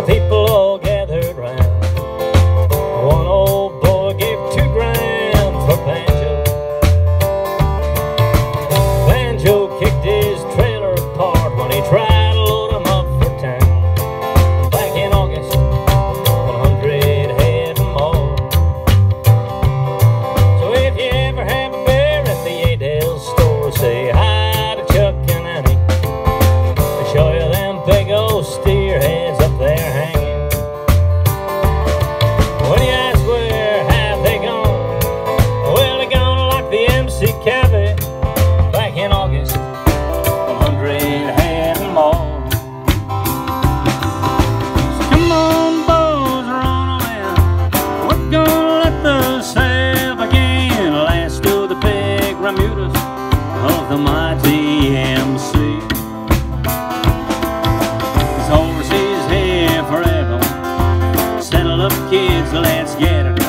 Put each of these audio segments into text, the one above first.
the people computers of the mighty MC. This horse is here forever. Settle up, kids, let's get it.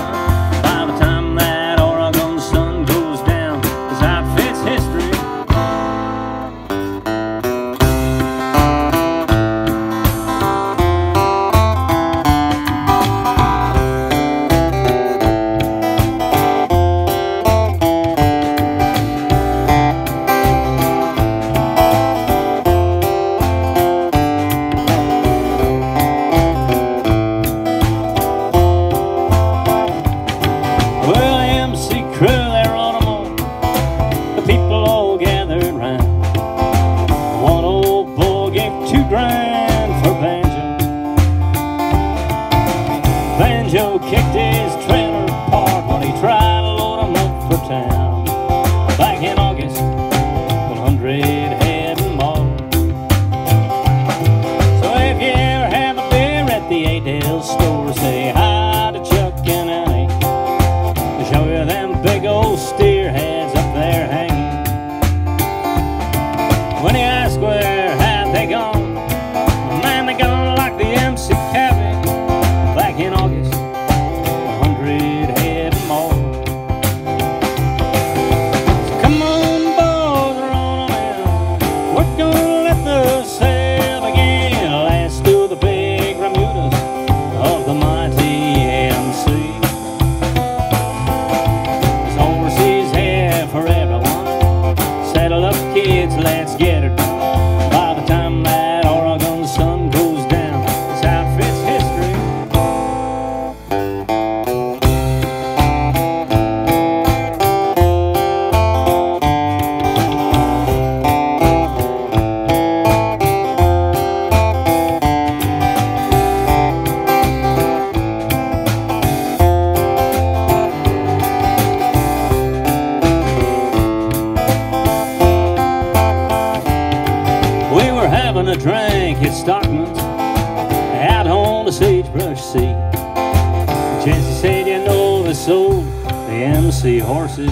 banjo kicked his trailer park when he tried. kids, let's get drank his stockings out on the sagebrush seat. Jesse said, you know, they sold the MC horses